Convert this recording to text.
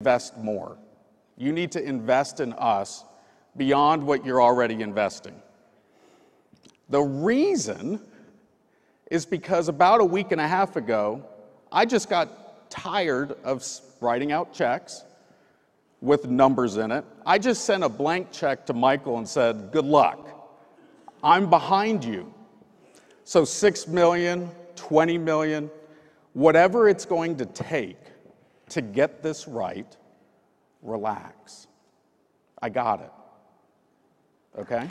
invest more. You need to invest in us beyond what you're already investing. The reason is because about a week and a half ago, I just got tired of writing out checks with numbers in it. I just sent a blank check to Michael and said, Good luck. I'm behind you. So 6 million, 20 million, whatever it's going to take to get this right, relax. I got it. Okay?